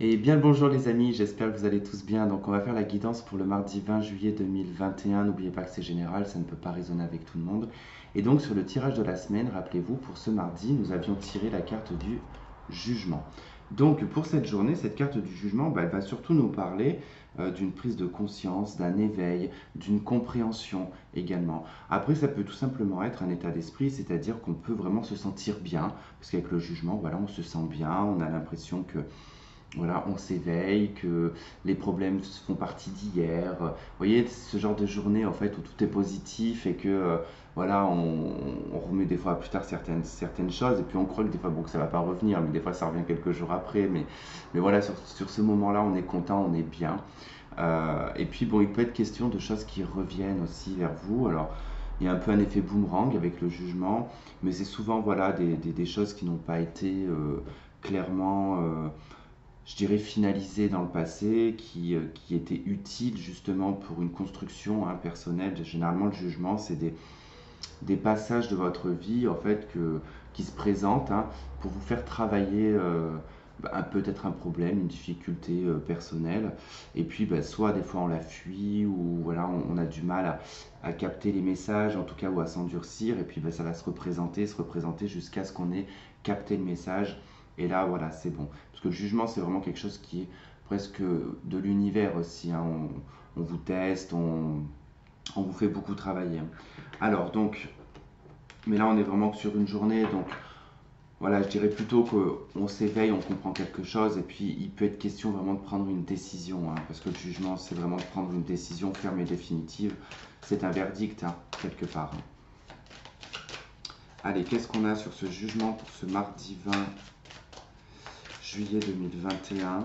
Et bien le bonjour les amis, j'espère que vous allez tous bien. Donc on va faire la guidance pour le mardi 20 juillet 2021. N'oubliez pas que c'est général, ça ne peut pas résonner avec tout le monde. Et donc sur le tirage de la semaine, rappelez-vous, pour ce mardi, nous avions tiré la carte du jugement. Donc pour cette journée, cette carte du jugement, bah, elle va surtout nous parler euh, d'une prise de conscience, d'un éveil, d'une compréhension également. Après, ça peut tout simplement être un état d'esprit, c'est-à-dire qu'on peut vraiment se sentir bien, parce qu'avec le jugement, voilà, on se sent bien, on a l'impression que voilà, on s'éveille, que les problèmes font partie d'hier. Vous voyez, ce genre de journée en fait où tout est positif et que euh, voilà, on, remet des fois plus tard certaines, certaines choses et puis on croit que des fois bon, que ça va pas revenir, mais des fois ça revient quelques jours après. Mais, mais voilà, sur, ce moment-là, on est content, on est bien. Euh, et puis bon, il peut être question de choses qui reviennent aussi vers vous. Alors, il y a un peu un effet boomerang avec le jugement, mais c'est souvent voilà des, choses qui n'ont pas été euh, clairement je dirais, finalisé dans le passé, qui, euh, qui était utile justement pour une construction hein, personnelle. Généralement, le jugement, c'est des, des passages de votre vie en fait que, qui se présentent hein, pour vous faire travailler euh, bah, peut-être un problème, une difficulté euh, personnelle. Et puis, bah, soit des fois on la fuit ou voilà, on, a du mal à, à, capter les messages, en tout cas, ou à s'endurcir. Et puis, bah, ça va se représenter, se représenter jusqu'à ce qu'on ait capté le message et là, voilà, c'est bon. Parce que le jugement, c'est vraiment quelque chose qui est presque de l'univers aussi. Hein. On, vous teste, on, vous fait beaucoup travailler. Alors, donc, mais là, on est vraiment sur une journée. Donc, voilà, je dirais plutôt qu'on s'éveille, on comprend quelque chose. Et puis, il peut être question vraiment de prendre une décision. Hein. parce que le jugement, c'est vraiment de prendre une décision ferme et définitive. C'est un verdict, hein, quelque part. Allez, qu'est-ce qu'on a sur ce jugement pour ce mardi 20 juillet 2021.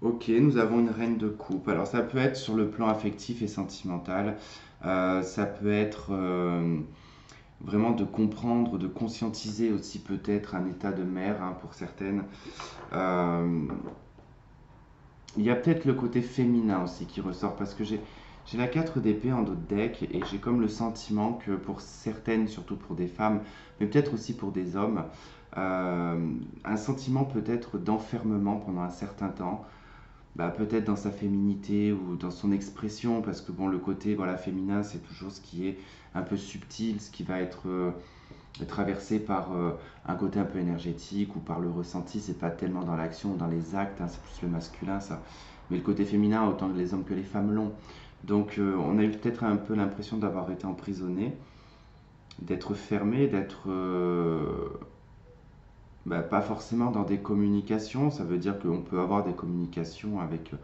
Ok, nous avons une reine de coupe. Alors ça peut être sur le plan affectif et sentimental. Euh, ça peut être euh, vraiment de comprendre, de conscientiser aussi peut-être un état de mère hein, pour certaines. Euh, il y a peut-être le côté féminin aussi qui ressort parce que j'ai j'ai la 4 d'épée en dos de deck et j'ai comme le sentiment que pour certaines, surtout pour des femmes, mais peut-être aussi pour des hommes, euh, un sentiment peut-être d'enfermement pendant un certain temps, bah, peut-être dans sa féminité ou dans son expression, parce que bon, le côté voilà, féminin, c'est toujours ce qui est un peu subtil, ce qui va être euh, traversé par euh, un côté un peu énergétique ou par le ressenti, c'est pas tellement dans l'action ou dans les actes, hein, c'est plus le masculin ça. Mais le côté féminin, autant que les hommes que les femmes l'ont. Donc euh, on a eu peut-être un peu l'impression d'avoir été emprisonné, d'être fermé, d'être euh, bah, pas forcément dans des communications. Ça veut dire qu'on peut avoir des communications avec euh,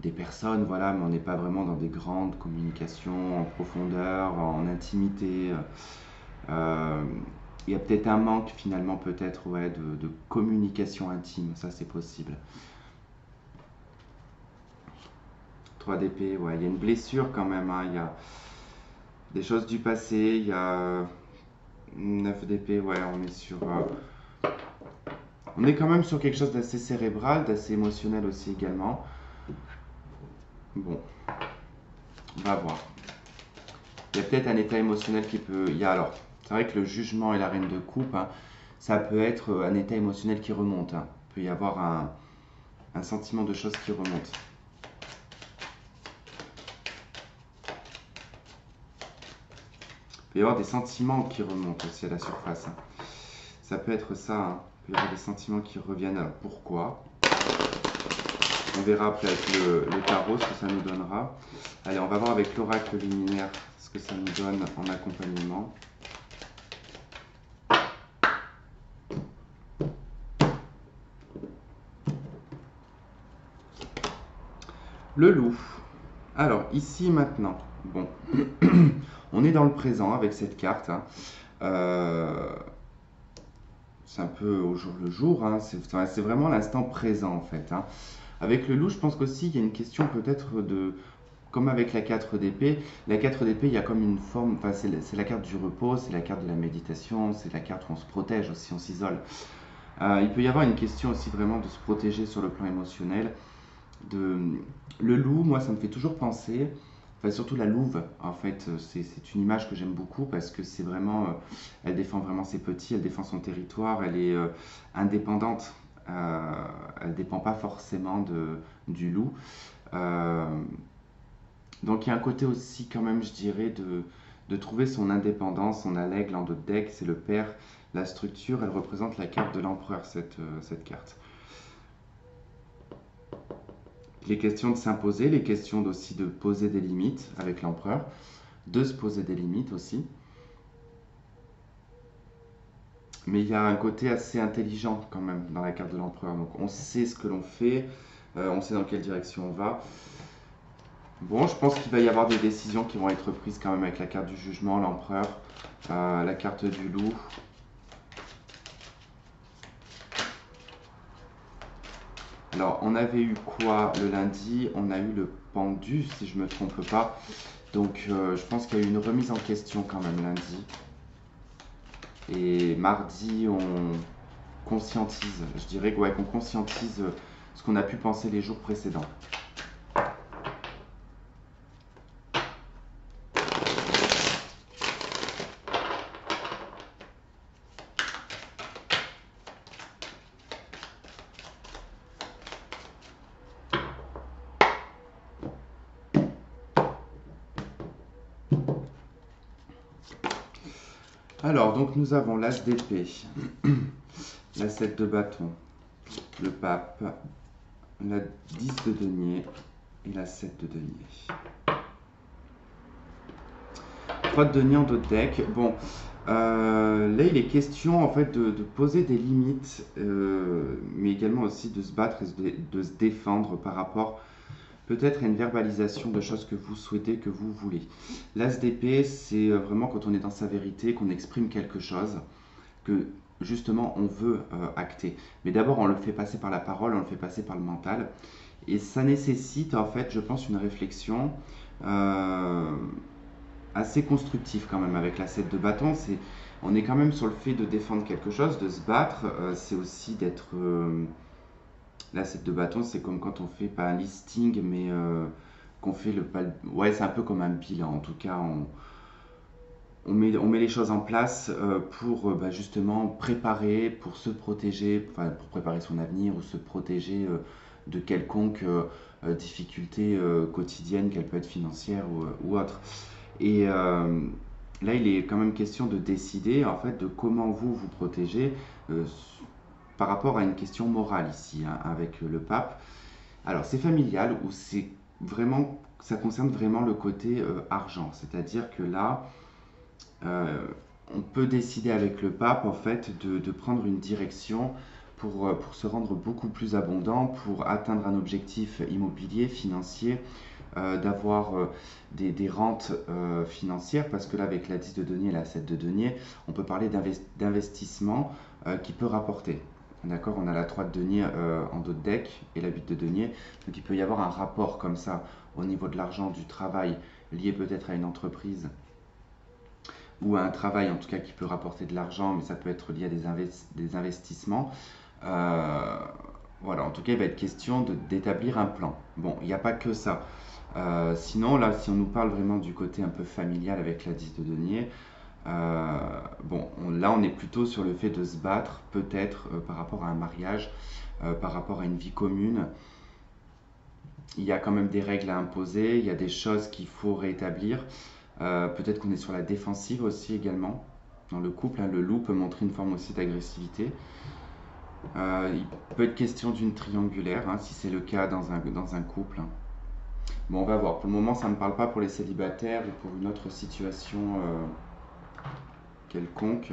des personnes, voilà, mais on n'est pas vraiment dans des grandes communications en profondeur, en intimité. il y a peut-être un manque finalement peut-être ouais, de communication intime, ça c'est possible. 3 d'épée, ouais, il y a une blessure quand même, hein. il y a des choses du passé, il y a 9 d'épée, ouais, on est sur... Euh, on est quand même sur quelque chose d'assez cérébral, d'assez émotionnel aussi également. Bon, on va voir. Il y a peut-être un état émotionnel qui peut... Il y a alors, c'est vrai que le jugement et la reine de coupe, hein, ça peut être un état émotionnel qui remonte. Hein. Il peut y avoir un, un sentiment de choses qui remonte. Peut y avoir des sentiments qui remontent aussi à la surface. Ça peut être ça. Hein. Il peut y avoir des sentiments qui reviennent. Alors pourquoi? On verra après avec le, tarot ce que ça nous donnera. Allez, on va voir avec l'oracle luminaire ce que ça nous donne en accompagnement. Le loup. Alors, ici maintenant, bon, On est dans le présent avec cette carte. Hein. Euh, c'est un peu au jour le jour. Hein. C'est vraiment l'instant présent en fait. Hein. Avec le loup, je pense qu'aussi il y a une question peut-être de comme avec la 4 d'épée, la 4 d'épée, il y a comme une forme, enfin, c'est la, carte du repos, c'est la carte de la méditation, c'est la carte où on se protège aussi, on s'isole. Euh, il peut y avoir une question aussi vraiment de se protéger sur le plan émotionnel. Le loup, moi, ça me fait toujours penser surtout la louve, en fait, c'est une image que j'aime beaucoup parce que c'est vraiment, elle défend vraiment ses petits, elle défend son territoire, elle est indépendante, elle ne dépend pas forcément de, du loup. donc il y a un côté aussi quand même, je dirais, de, de trouver son indépendance. On a l'aigle en dos de deck, c'est le père. La structure, elle représente la carte de l'empereur, cette, cette carte les questions de s'imposer, les questions aussi de poser des limites avec l'empereur, de se poser des limites aussi. Mais il y a un côté assez intelligent quand même dans la carte de l'empereur. Donc on sait ce que l'on fait, euh, on sait dans quelle direction on va. Bon, je pense qu'il va y avoir des décisions qui vont être prises quand même avec la carte du jugement, l'empereur, euh, la carte du loup, Alors, on avait eu quoi le lundi? On a eu le pendu, si je ne me trompe pas. Donc, euh, je pense qu'il y a eu une remise en question quand même lundi. Et mardi, on conscientise, je dirais ouais, qu'on conscientise ce qu'on a pu penser les jours précédents. Alors, donc nous avons l'as d'épée, la 7 de bâton, le pape, la 10 de denier et la 7 de denier. 3 de denier en deux deck. Bon, euh, là il est question en fait de, poser des limites, euh, mais également aussi de se battre et de se défendre par rapport peut-être une verbalisation de choses que vous souhaitez, que vous voulez. L'as d'épée, c'est euh, vraiment quand on est dans sa vérité, qu'on exprime quelque chose, que justement on veut euh, acter. Mais d'abord, on le fait passer par la parole, on le fait passer par le mental. Et ça nécessite, en fait, je pense, une réflexion euh, assez constructive quand même avec la 7 de bâton. On est quand même sur le fait de défendre quelque chose, de se battre. c'est aussi d'être Là, cette de bâton, c'est comme quand on fait pas un listing, mais euh, qu'on fait le. Ouais, c'est un peu comme un bilan. En tout cas, on, on, met, on met les choses en place euh, pour euh, bah, justement préparer, pour se protéger, pour préparer son avenir ou se protéger de quelconque difficulté quotidienne, qu'elle peut être financière ou, ou autre. Et là, il est quand même question de décider en fait de comment vous vous protégez par rapport à une question morale ici, hein, avec le pape. Alors, c'est familial ou c'est vraiment, ça concerne vraiment le côté euh, argent. C'est-à-dire que là, euh, on peut décider avec le pape, en fait, de, prendre une direction pour, euh, pour, se rendre beaucoup plus abondant, pour atteindre un objectif immobilier, financier, d'avoir des, des, rentes financières, parce que là, avec la 10 de denier et la 7 de denier, on peut parler d'investissement qui peut rapporter. D'accord On a la 3 de denier euh, en dos de deck et la 8 de denier. Donc il peut y avoir un rapport comme ça au niveau de l'argent, du travail, lié peut-être à une entreprise ou à un travail en tout cas qui peut rapporter de l'argent, mais ça peut être lié à des, investissements. Euh, voilà, en tout cas, il va être question d'établir un plan. Bon, il n'y a pas que ça. Euh, sinon, là, si on nous parle vraiment du côté un peu familial avec la 10 de denier, euh, bon, là, on est plutôt sur le fait de se battre, peut-être euh, par rapport à un mariage, euh, par rapport à une vie commune. Il y a quand même des règles à imposer, il y a des choses qu'il faut rétablir. peut-être qu'on est sur la défensive aussi également. Dans le couple, hein, le loup peut montrer une forme aussi d'agressivité. il peut être question d'une triangulaire, hein, si c'est le cas dans un, dans un couple. Bon, on va voir. Pour le moment, ça ne parle pas pour les célibataires ou pour une autre situation quelconque.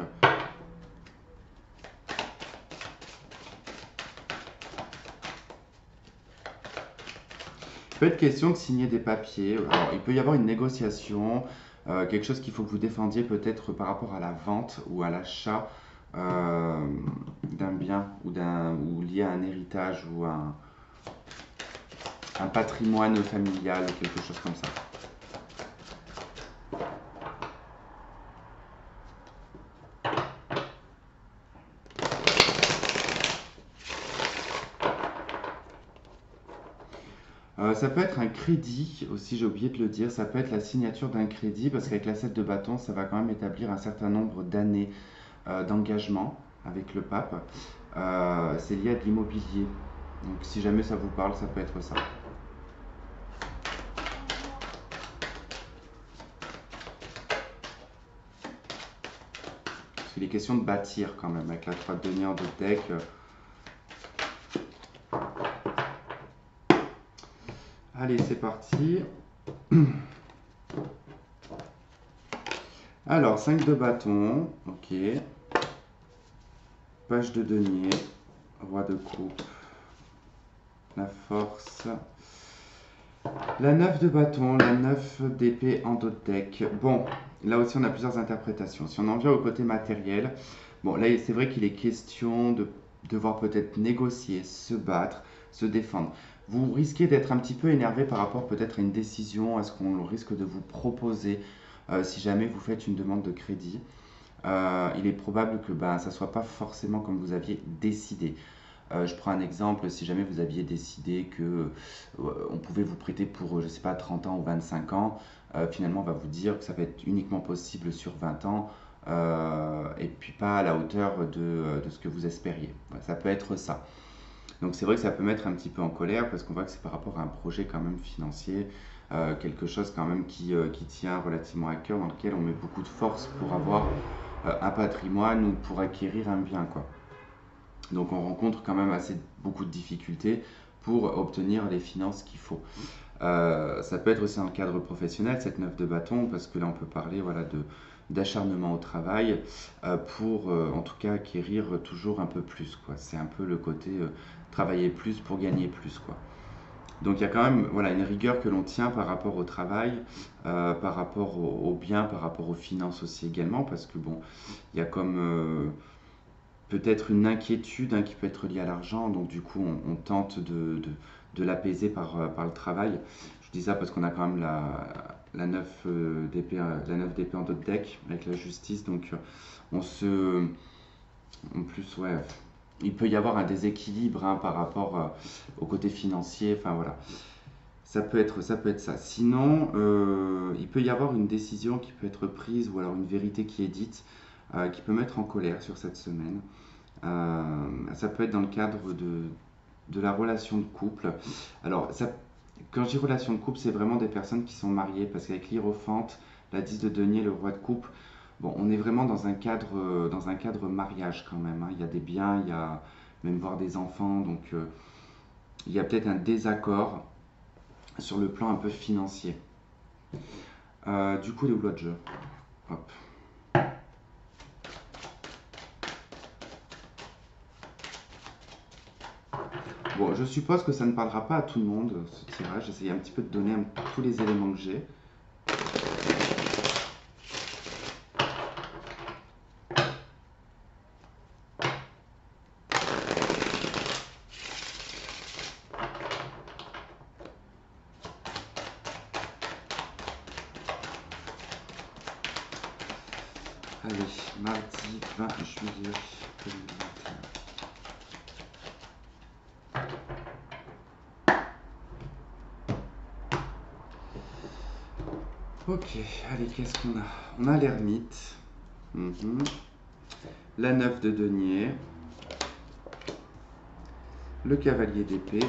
Peut être question de signer des papiers. il peut y avoir une négociation, euh, quelque chose qu'il faut que vous défendiez peut-être par rapport à la vente ou à l'achat euh, d'un bien ou, ou lié à un héritage ou un, un patrimoine familial, quelque chose comme ça. Euh, ça peut être un crédit aussi, j'ai oublié de le dire. Ça peut être la signature d'un crédit parce qu'avec la 7 de bâton, ça va quand même établir un certain nombre d'années euh, d'engagement avec le pape. Euh, c'est lié à de l'immobilier. Donc si jamais ça vous parle, ça peut être ça. Parce qu'il est question de bâtir quand même avec la 3 de denier en de deck. Allez, c'est parti. Alors, 5 de bâton. Ok. Page de denier. Roi de coupe. La force. La 9 de bâton, la 9 d'épée en dos deck. Bon, là aussi on a plusieurs interprétations. Si on en vient au côté matériel, bon là c'est vrai qu'il est question de devoir peut-être négocier, se battre, se défendre. Vous risquez d'être un petit peu énervé par rapport peut-être à une décision, à ce qu'on risque de vous proposer euh, si jamais vous faites une demande de crédit. Euh, il est probable que ben, ça ne soit pas forcément comme vous aviez décidé. Euh, je prends un exemple, si jamais vous aviez décidé que on pouvait vous prêter pour, je sais pas, 30 ans ou 25 ans, finalement on va vous dire que ça va être uniquement possible sur 20 ans et puis pas à la hauteur de ce que vous espériez. Ça peut être ça. Donc c'est vrai que ça peut mettre un petit peu en colère parce qu'on voit que c'est par rapport à un projet quand même financier, euh, quelque chose quand même qui, euh, qui, tient relativement à cœur, dans lequel on met beaucoup de force pour avoir euh, un patrimoine ou pour acquérir un bien. Quoi. Donc on rencontre quand même assez beaucoup de difficultés pour obtenir les finances qu'il faut. Ça peut être aussi le cadre professionnel, cette neuf de bâton, parce que là on peut parler voilà, de, d'acharnement au travail pour en tout cas acquérir toujours un peu plus. Quoi. C'est un peu le côté travailler plus pour gagner plus. Quoi. Donc il y a quand même voilà, une rigueur que l'on tient par rapport au travail, euh, par rapport au, bien, par rapport aux finances aussi également, parce que bon, il y a comme euh, peut-être une inquiétude hein, qui peut être liée à l'argent, donc du coup on, tente de, l'apaiser par, euh, par le travail. Je dis ça parce qu'on a quand même la, la 9 d'épée en d'autres deck avec la justice, donc on se... En plus, ouais, il peut y avoir un déséquilibre hein, par rapport euh, au côté financier. Enfin voilà, ça peut être ça. Peut être ça. Sinon, euh, il peut y avoir une décision qui peut être prise ou alors une vérité qui est dite euh, qui peut mettre en colère sur cette semaine. ça peut être dans le cadre de, de la relation de couple. Alors, quand je dis relation de couple, c'est vraiment des personnes qui sont mariées parce qu'avec l'hierophante, la 10 de denier, le roi de coupe, Bon, on est vraiment dans un cadre, euh, dans un cadre mariage quand même. Hein. Il y a des biens, il y a même voir des enfants, donc euh, il y a peut-être un désaccord sur le plan un peu financier. Euh, du coup, les lois de jeu. Hop. Bon, je suppose que ça ne parlera pas à tout le monde, ce tirage. J'essaye un petit peu de donner tous les éléments que j'ai. Allez, mardi 20 juillet 2021. Ok, allez, qu'est-ce qu'on a? On a l'ermite. Mhm. La neuf de denier. Le cavalier d'épée.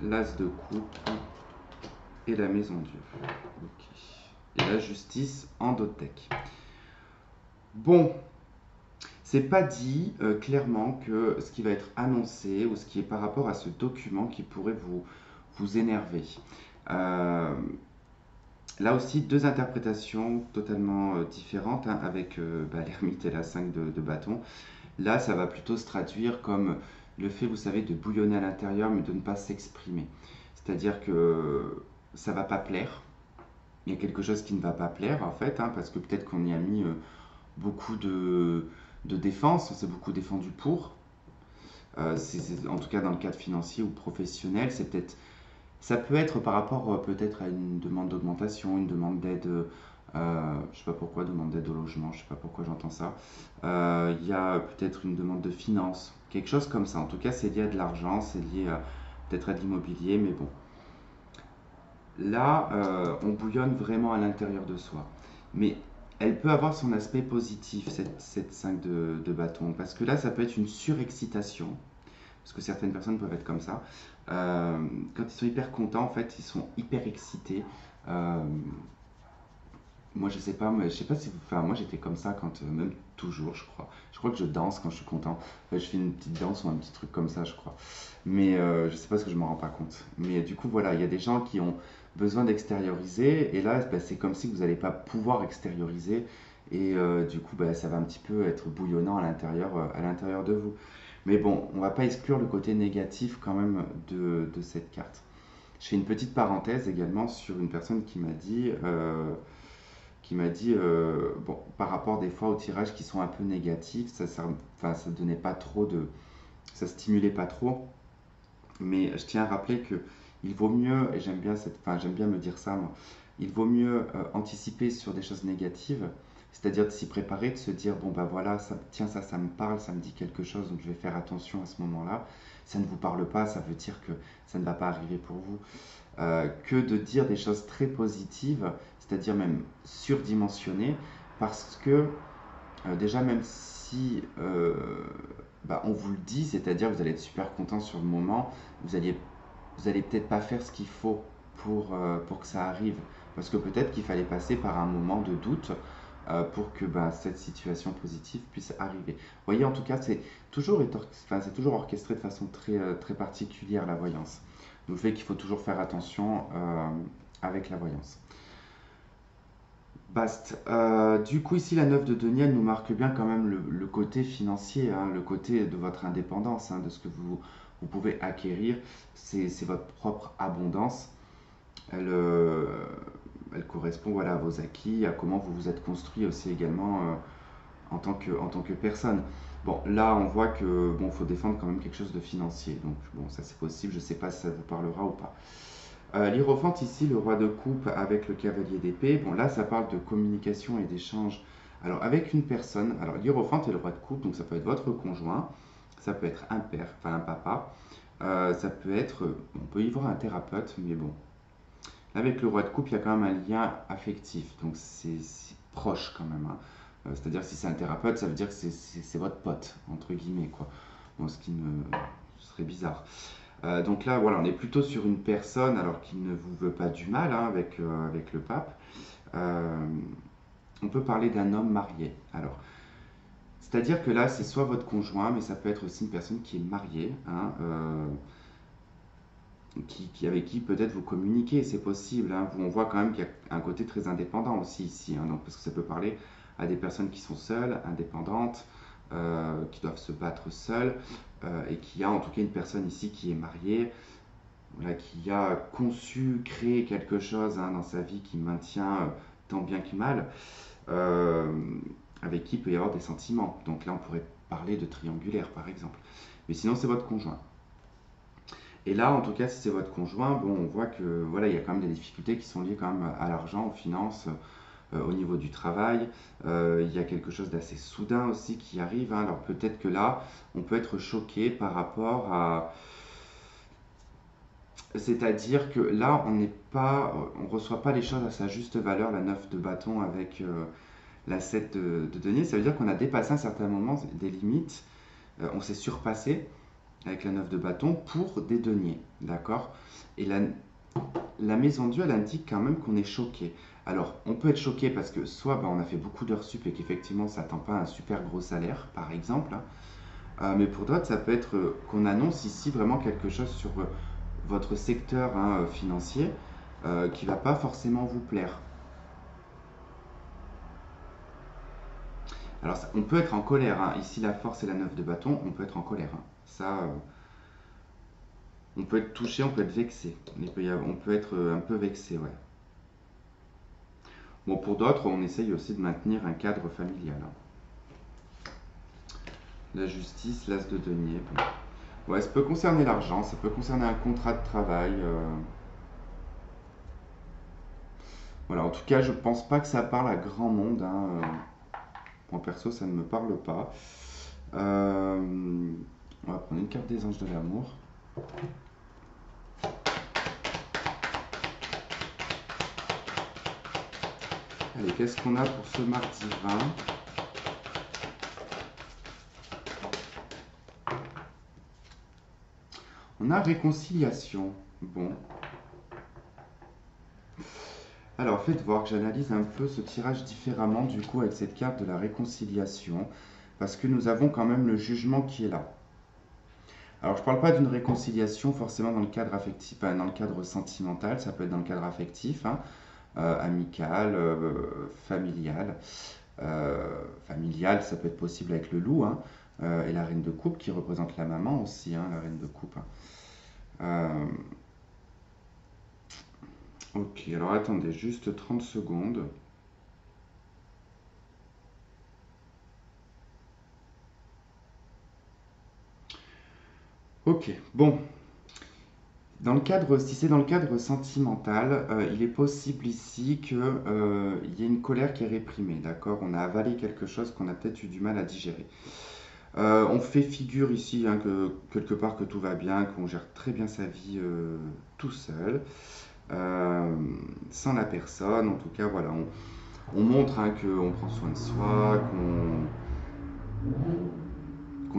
L'as de coupe. Et la maison Dieu. Et la justice en dotec. Bon, c'est pas dit euh, clairement que ce qui va être annoncé ou ce qui est par rapport à ce document qui pourrait vous, vous énerver. Euh, là aussi, deux interprétations totalement euh, différentes hein, avec bah, l'ermite et la 5 de, bâton. Là, ça va plutôt se traduire comme le fait, vous savez, de bouillonner à l'intérieur mais de ne pas s'exprimer. C'est-à-dire que ça va pas plaire. Il y a quelque chose qui ne va pas plaire en fait, hein, parce que peut-être qu'on y a mis beaucoup de, de défense, on s'est beaucoup défendu pour. Euh, en tout cas dans le cadre financier ou professionnel, c'est peut-être, ça peut être par rapport euh, peut-être à une demande d'augmentation, une demande d'aide, euh, je sais pas pourquoi demande d'aide au logement, je sais pas pourquoi j'entends ça. Il y a peut-être une demande de finance, quelque chose comme ça. En tout cas, c'est lié à de l'argent, c'est lié peut-être à de l'immobilier, mais bon. Là, euh, on bouillonne vraiment à l'intérieur de soi. Mais elle peut avoir son aspect positif, cette, cette 5 de, de bâton, parce que là, ça peut être une surexcitation, parce que certaines personnes peuvent être comme ça. Euh, quand ils sont hyper contents, en fait, ils sont hyper excités. Euh, moi, je sais pas, je sais pas si vous. Moi, j'étais comme ça quand. euh, même toujours, je crois. Je crois que je danse quand je suis content. Je fais une petite danse ou un petit truc comme ça, je crois. Mais je sais pas parce que je m'en rends pas compte. Mais du coup, voilà, il y a des gens qui ont besoin d'extérioriser. Et là, bah, c'est comme si vous n'allez pas pouvoir extérioriser. Et du coup, bah, ça va un petit peu être bouillonnant à l'intérieur, à l'intérieur de vous. Mais bon, on va pas exclure le côté négatif quand même de, cette carte. Je fais une petite parenthèse également sur une personne qui m'a dit, euh, qui m'a dit, euh, bon, par rapport des fois aux tirages qui sont un peu négatifs, ça, ça donnait pas trop de, ça stimulait pas trop. Mais je tiens à rappeler que il vaut mieux, et j'aime bien cette, enfin, j'aime bien me dire ça, moi, il vaut mieux euh, anticiper sur des choses négatives, c'est-à-dire de s'y préparer, de se dire, bon bah voilà, ça, tiens, ça, ça me parle, ça me dit quelque chose, donc je vais faire attention à ce moment-là. Ça ne vous parle pas, ça veut dire que ça ne va pas arriver pour vous. Euh, que de dire des choses très positives, c'est-à-dire même surdimensionnées, parce que euh, déjà même si euh, bah, on vous le dit, c'est-à-dire vous allez être super content sur le moment, vous allez, vous allez peut-être pas faire ce qu'il faut pour, pour que ça arrive, parce que peut-être qu'il fallait passer par un moment de doute euh, pour que bah, cette situation positive puisse arriver. Vous voyez, en tout cas, c'est toujours, enfin, toujours orchestré de façon très, euh, très particulière la voyance. Donc, le fait qu'il faut toujours faire attention euh, avec la voyance. Bast. Du coup, ici, la 9 de denier, nous marque bien quand même le, côté financier, hein, le côté de votre indépendance, hein, de ce que vous, vous pouvez acquérir. C'est, votre propre abondance. Elle, elle correspond voilà, à vos acquis, à comment vous vous êtes construit aussi également euh, en tant que, en tant que personne. Bon, là, on voit que bon, faut défendre quand même quelque chose de financier. Donc, bon, ça c'est possible. Je ne sais pas si ça vous parlera ou pas. Euh, ici, le roi de coupe avec le cavalier d'épée. Bon, là, ça parle de communication et d'échange. Alors, avec une personne, alors l'Hiérophante est le roi de coupe, donc ça peut être votre conjoint, ça peut être un père, enfin un papa, euh, ça peut être, on peut y voir un thérapeute, mais bon. Avec le roi de coupe, il y a quand même un lien affectif, donc c'est proche quand même. hein. Euh, C'est-à-dire, si c'est un thérapeute, ça veut dire que c'est votre pote, entre guillemets, quoi. Ce qui me ce serait bizarre. Euh, donc là, voilà, on est plutôt sur une personne, alors qu'il ne vous veut pas du mal hein, avec, euh, avec le pape. On peut parler d'un homme marié. Alors, c'est-à-dire que là, c'est soit votre conjoint, mais ça peut être aussi une personne qui est mariée, hein, qui, avec qui peut-être vous communiquez, c'est possible. hein. On voit quand même qu'il y a un côté très indépendant aussi ici, hein, parce que ça peut parler à des personnes qui sont seules, indépendantes, euh, qui doivent se battre seules, euh, et qui a en tout cas une personne ici qui est mariée, qui a conçu, créé quelque chose hein, dans sa vie qui maintient euh, tant bien que mal, euh, avec qui il peut y avoir des sentiments. Donc là, on pourrait parler de triangulaire, par exemple. Mais sinon, c'est votre conjoint. Et là, en tout cas, si c'est votre conjoint, bon, on voit que voilà, il y a quand même des difficultés qui sont liées quand même à l'argent, aux finances, euh, au niveau du travail. Euh, il y a quelque chose d'assez soudain aussi qui arrive. hein. Alors peut-être que là, on peut être choqué par rapport à... C'est-à-dire que là, on n'est pas, on reçoit pas les choses à sa juste valeur, la 9 de bâton avec euh, la 7 de, de denier. Ça veut dire qu'on a dépassé à un certain moment des limites. On s'est surpassé avec la 9 de bâton pour des deniers. D'accord? Et la, la maison Dieu, elle indique quand même qu'on est choqué. Alors, on peut être choqué parce que soit ben, on a fait beaucoup d'heures sup et qu'effectivement ça n'attend pas un super gros salaire, par exemple. hein. Euh, mais pour d'autres, ça peut être euh, qu'on annonce ici vraiment quelque chose sur euh, votre secteur hein, financier qui va pas forcément vous plaire. Alors, on peut être en colère. hein. Ici, la force et la 9 de bâton, on peut être en colère. Ça, euh, on peut être touché, on peut être vexé. On peut être euh, un peu vexé, ouais. Bon, pour d'autres, on essaye aussi de maintenir un cadre familial. hein. La justice, l'as de denier. Ouais, ça peut concerner l'argent, ça peut concerner un contrat de travail. euh. Voilà, en tout cas, je pense pas que ça parle à grand monde. hein. Moi, perso, ça ne me parle pas. On va prendre une carte des anges de l'amour. Allez, qu'est-ce qu'on a pour ce mardi 20 On a réconciliation. Bon. Alors, faites voir que j'analyse un peu ce tirage différemment du coup avec cette carte de la réconciliation. Parce que nous avons quand même le jugement qui est là. Alors, je ne parle pas d'une réconciliation forcément dans le cadre affectif, dans le cadre sentimental, ça peut être dans le cadre affectif, hein, euh, amical, euh, familial. Euh, familial, ça peut être possible avec le loup, hein, et la reine de coupe qui représente la maman aussi, hein, la reine de coupe. Ok, alors attendez juste 30 secondes. Ok, bon. Dans le cadre, si c'est dans le cadre sentimental, euh, il est possible ici qu'il euh, y ait une colère qui est réprimée, d'accord? On a avalé quelque chose qu'on a peut-être eu du mal à digérer. Euh, on fait figure ici hein, que quelque part que tout va bien, qu'on gère très bien sa vie tout seul, sans la personne. En tout cas, voilà, on, montre hein, qu'on prend soin de soi, qu'on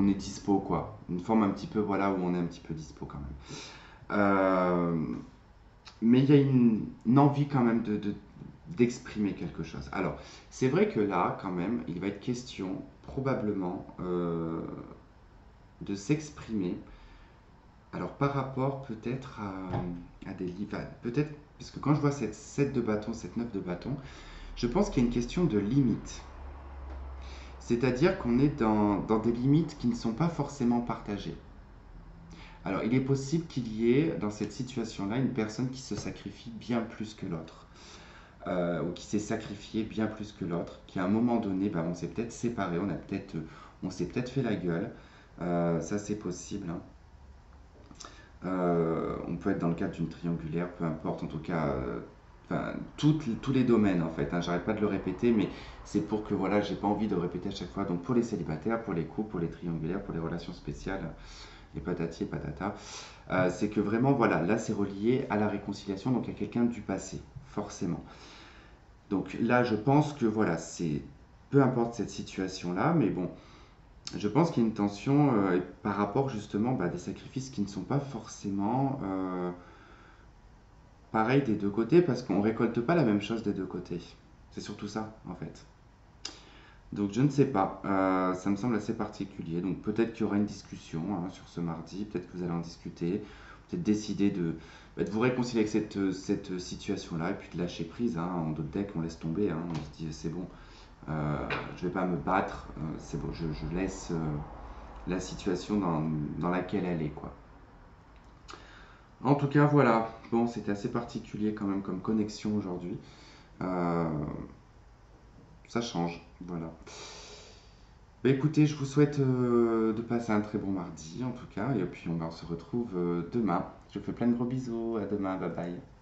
est dispo, quoi. Une forme un petit peu, voilà, où on est un petit peu dispo quand même. mais il y a une, envie quand même de, d'exprimer quelque chose. Alors, c'est vrai que là, quand même, il va être question probablement euh, de s'exprimer. Alors, par rapport peut-être à, des livres, peut-être, parce que quand je vois cette 7 de bâton, cette 9 de bâton, je pense qu'il y a une question de limite. C'est-à-dire qu'on est dans, des limites qui ne sont pas forcément partagées. Alors, il est possible qu'il y ait dans cette situation-là une personne qui se sacrifie bien plus que l'autre. Euh, ou qui s'est sacrifié bien plus que l'autre, qui à un moment donné, bah, on s'est peut-être séparé, on, peut-être, on s'est peut-être fait la gueule. Euh, ça, c'est possible. Hein. Euh, on peut être dans le cadre d'une triangulaire, peu importe, en tout cas, tous les domaines en fait. Hein, J'arrête pas de le répéter, mais c'est pour que voilà, j'ai pas envie de répéter à chaque fois. Donc pour les célibataires, pour les couples, pour les triangulaires, pour les relations spéciales, les patati et patata, c'est que vraiment voilà, là c'est relié à la réconciliation, donc à quelqu'un du passé, forcément. Donc là, je pense que voilà, c'est peu importe cette situation-là, mais bon, je pense qu'il y a une tension euh, par rapport justement bah, des sacrifices qui ne sont pas forcément euh, pareils des deux côtés, parce qu'on récolte pas la même chose des deux côtés. C'est surtout ça, en fait. Donc je ne sais pas, euh, ça me semble assez particulier. Donc peut-être qu'il y aura une discussion hein, sur ce mardi, peut-être que vous allez en discuter, peut-être décider de, bah, vous réconcilier avec cette, situation-là et puis de lâcher prise. Hein. En d'autres decks, on laisse tomber, hein. on se dit c'est bon, euh, je ne vais pas me battre, euh, c'est bon, je, laisse la situation dans, dans, laquelle elle est. quoi. En tout cas, voilà, bon, c'était assez particulier quand même comme connexion aujourd'hui. ça change, voilà. Bah, écoutez, je vous souhaite de passer un très bon mardi en tout cas, et puis on, on se retrouve demain je vous fais plein de gros bisous. À demain. Bye bye.